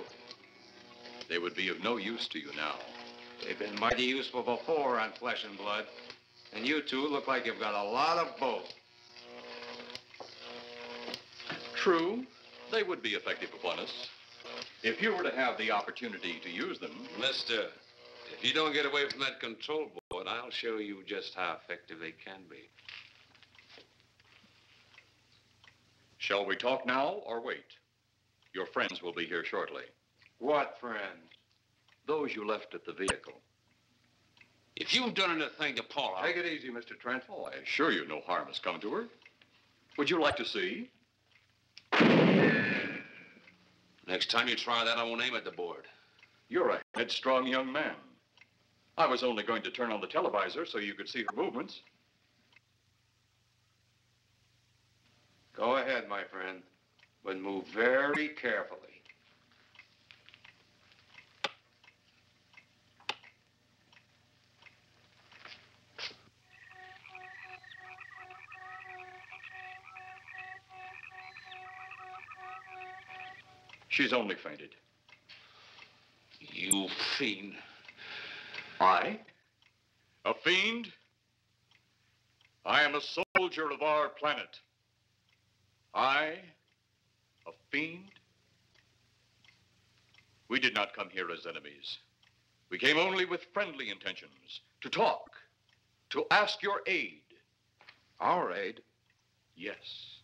They would be of no use to you now. They've been mighty useful before on flesh and blood. And you two look like you've got a lot of both. True, they would be effective upon us. If you were to have the opportunity to use them. Mister, if you don't get away from that control board, I'll show you just how effective they can be. Shall we talk now or wait? Your friends will be here shortly. What friends? Those you left at the vehicle. If you've done anything to Paula. Take it easy, Mr. Trent. Oh, I assure you no harm has come to her. Would you like to see? Next time you try that, I won't aim at the board. You're a headstrong young man. I was only going to turn on the televisor so you could see her movements. Go ahead, my friend, but move very carefully. She's only fainted. You fiend. I? A fiend? I am a soldier of our planet. I? A fiend? We did not come here as enemies. We came only with friendly intentions to talk, to ask your aid. Our aid? Yes.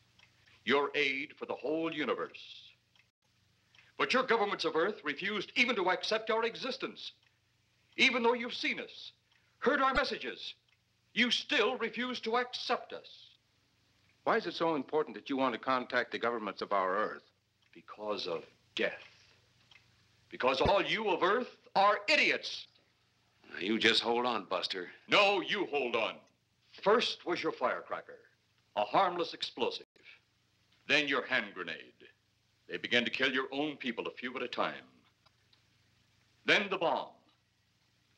Your aid for the whole universe. But your governments of Earth refused even to accept our existence. Even though you've seen us, heard our messages, you still refuse to accept us. Why is it so important that you want to contact the governments of our Earth? Because of death. Because all you of Earth are idiots. Now, you just hold on, Buster. No, you hold on. First was your firecracker, a harmless explosive. Then your hand grenade. They began to kill your own people a few at a time. Then the bomb.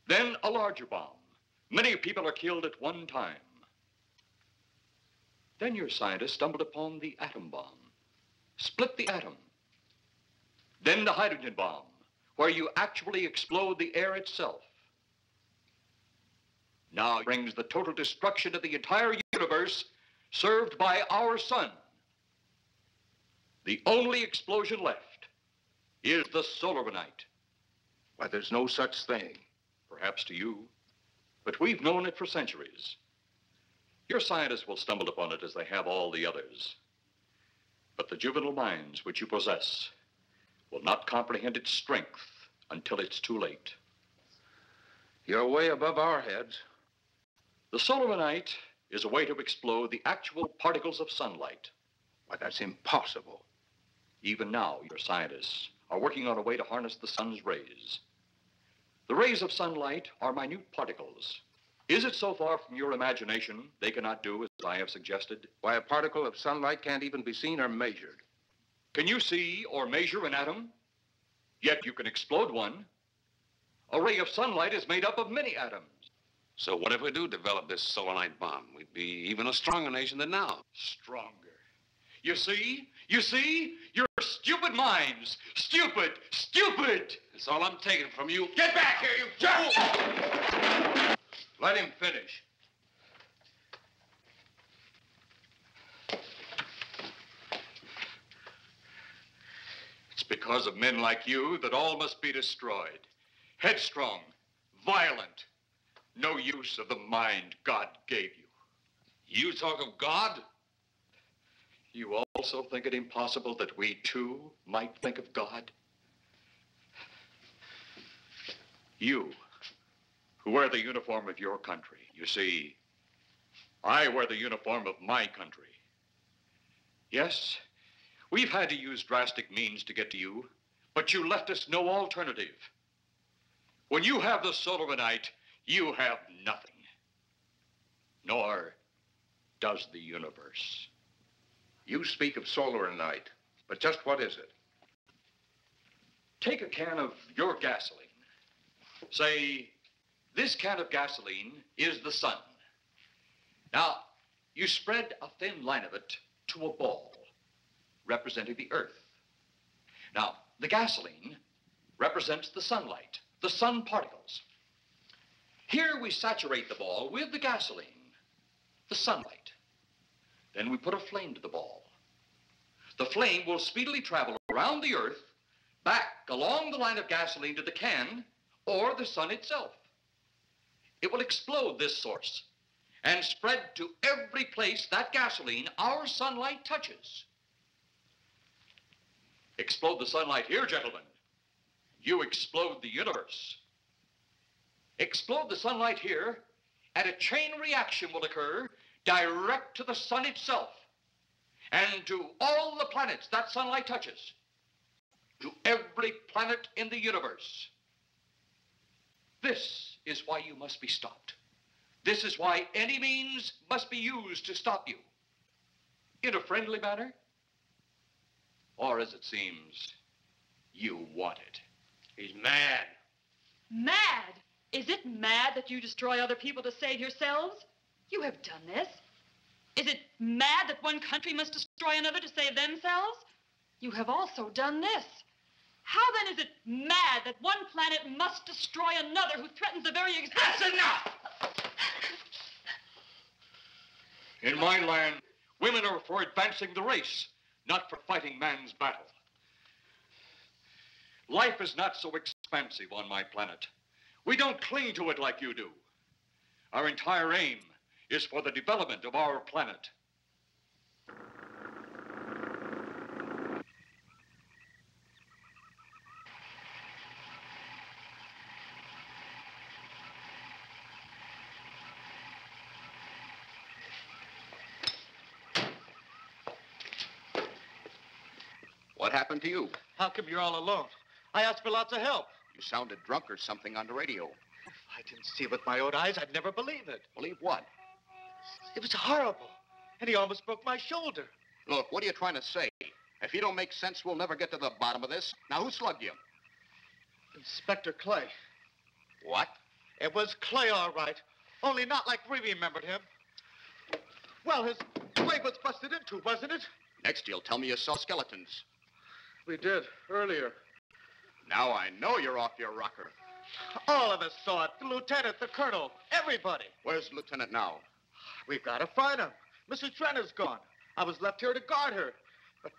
Then a larger bomb. Many people are killed at one time. Then your scientists stumbled upon the atom bomb, split the atom. Then the hydrogen bomb, where you actually explode the air itself. Now brings the total destruction of the entire universe served by our sun. The only explosion left is the Solaranite. Why, there's no such thing. Perhaps to you, but we've known it for centuries. Your scientists will stumble upon it as they have all the others. But the juvenile minds which you possess will not comprehend its strength until it's too late. You're way above our heads. The Solaranite is a way to explode the actual particles of sunlight. Why, that's impossible. Even now, your scientists are working on a way to harness the sun's rays. The rays of sunlight are minute particles. Is it so far from your imagination they cannot do as I have suggested? Why, a particle of sunlight can't even be seen or measured. Can you see or measure an atom? Yet you can explode one. A ray of sunlight is made up of many atoms. So what if we do develop this solaranite bomb? We'd be even a stronger nation than now. Stronger. You see? You see? Stupid minds. Stupid. Stupid. That's all I'm taking from you. Get back here, you jerk! Let him finish. It's because of men like you that all must be destroyed. Headstrong, violent, no use of the mind God gave you. You talk of God? You also think it impossible that we too might think of God? You, who wear the uniform of your country, you see, I wear the uniform of my country. Yes, we've had to use drastic means to get to you, but you left us no alternative. When you have the Solaranite, you have nothing. Nor does the universe. You speak of solaranite, but just what is it? Take a can of your gasoline. Say, this can of gasoline is the sun. Now, you spread a thin line of it to a ball, representing the earth. Now, the gasoline represents the sunlight, the sun particles. Here we saturate the ball with the gasoline, the sunlight. Then we put a flame to the ball. The flame will speedily travel around the earth, back along the line of gasoline to the can, or the sun itself. It will explode this source and spread to every place that gasoline, our sunlight, touches. Explode the sunlight here, gentlemen. You explode the universe. Explode the sunlight here, and a chain reaction will occur direct to the sun itself and to all the planets that sunlight touches, to every planet in the universe. This is why you must be stopped. This is why any means must be used to stop you. In a friendly manner, or as it seems, you want it. He's mad. Mad? Is it mad that you destroy other people to save yourselves? You have done this. Is it mad that one country must destroy another to save themselves? You have also done this. How then is it mad that one planet must destroy another who threatens the very existence? That's enough! In my land, women are for advancing the race, not for fighting man's battle. Life is not so expansive on my planet. We don't cling to it like you do. Our entire aim is for the development of our planet. What happened to you? How come you're all alone? I asked for lots of help. You sounded drunk or something on the radio. If I didn't see it with my own eyes, I'd never believe it. Believe what? It was horrible. And he almost broke my shoulder. Look, what are you trying to say? If you don't make sense, we'll never get to the bottom of this. Now, who slugged you? Inspector Clay. What? It was Clay, all right. Only not like we remembered him. Well, his grave was busted into, wasn't it? Next, you'll tell me you saw skeletons. We did, earlier. Now I know you're off your rocker. All of us saw it. The lieutenant, the colonel, everybody. Where's the lieutenant now? We've got to find him. Mrs. Trent is gone. I was left here to guard her. But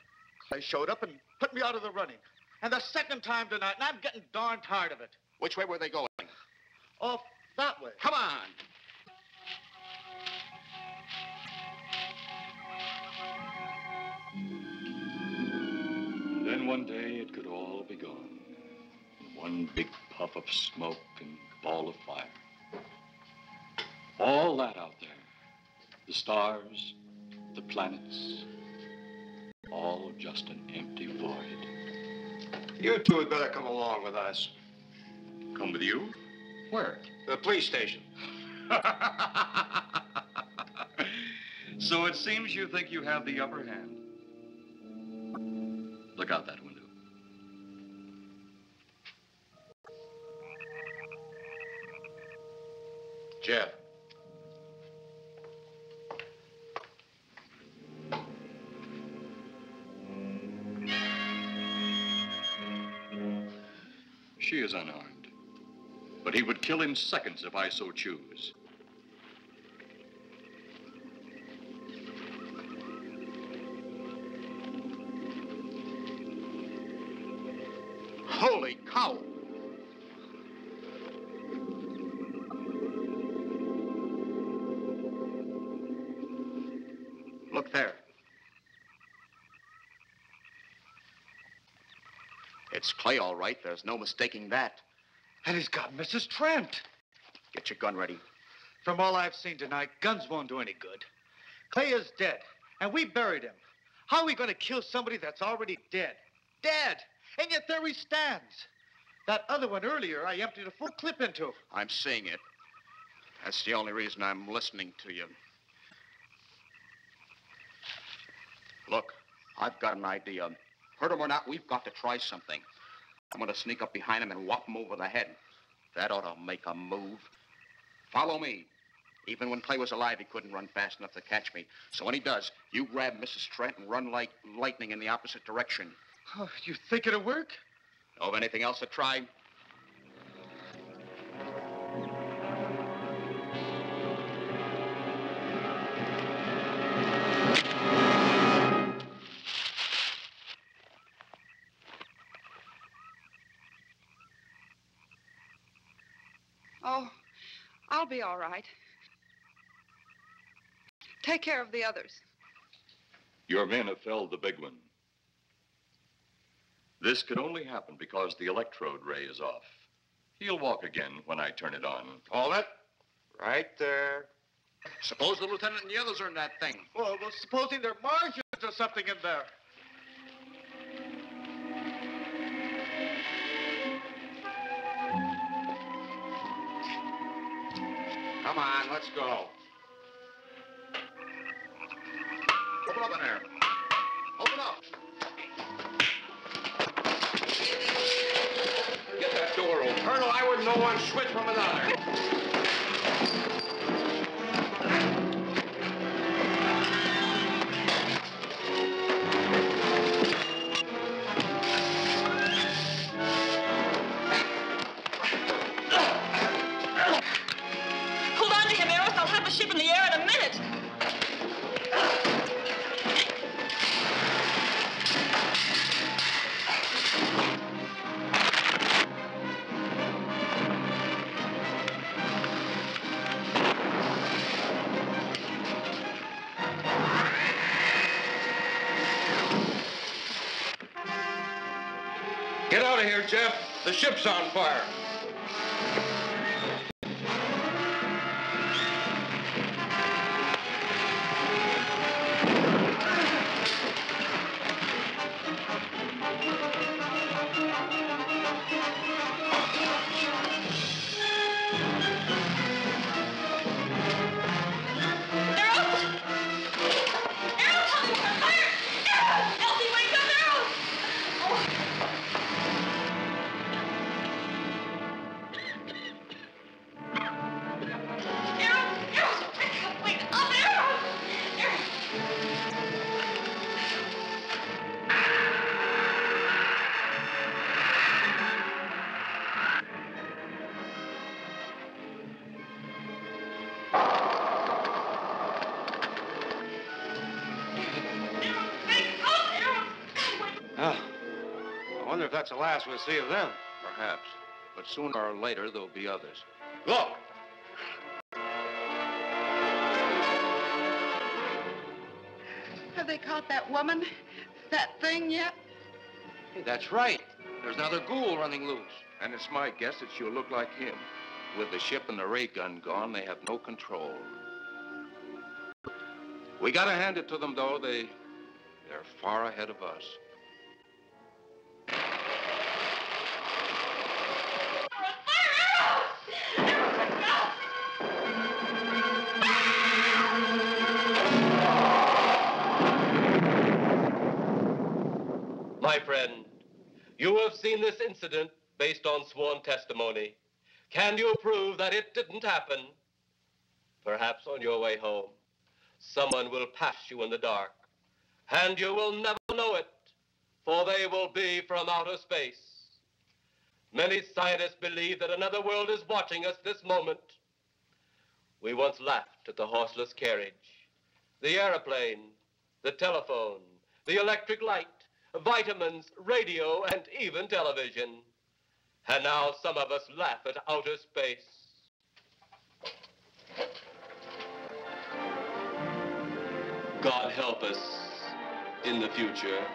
Clay showed up and put me out of the running. And the second time tonight, and I'm getting darn tired of it. Which way were they going? Off that way. Come on. And then one day it could all be gone. One big puff of smoke and ball of fire. All that out there. The stars, the planets. All just an empty void. You two had better come along with us. Come with you? Where? The police station. So it seems you think you have the upper hand. Look out that window. in seconds if I so choose. Holy cow! Look there. It's Clay, all right. There's no mistaking that. And he's got Mrs. Trent. Get your gun ready. From all I've seen tonight, guns won't do any good. Clay is dead, and we buried him. How are we going to kill somebody that's already dead? Dead! And yet there he stands. That other one earlier, I emptied a full clip into. I'm seeing it. That's the only reason I'm listening to you. Look, I've got an idea. Hurt him or not, we've got to try something. I'm going to sneak up behind him and whop him over the head. That ought to make a move. Follow me. Even when Clay was alive, he couldn't run fast enough to catch me. So when he does, you grab Mrs. Trent and run like lightning in the opposite direction. Oh, you think it'll work? Know of anything else to try? Be all right. Take care of the others. Your men have felled the big one. This could only happen because the electrode ray is off. He'll walk again when I turn it on. Hold it. Right there. Suppose the lieutenant and the others are in that thing. Well, well, supposing they're Martians or something in there. Come on, let's go. Open up in there. Open up. Get that door open. Colonel, I wouldn't know one switch from another. Ship's on fire. Last we'll see of them. Perhaps. But sooner or later, there'll be others. Look! Have they caught that woman? That thing yet? Hey, that's right. There's another ghoul running loose. And it's my guess that she'll look like him. With the ship and the ray gun gone, they have no control. We gotta hand it to them, though. They, they're far ahead of us. You have seen this incident based on sworn testimony. Can you prove that it didn't happen? Perhaps on your way home, someone will pass you in the dark, and you will never know it, for they will be from outer space. Many scientists believe that another world is watching us this moment. We once laughed at the horseless carriage, the airplane, the telephone, the electric light, vitamins, radio, and even television. And now some of us laugh at outer space. God help us in the future.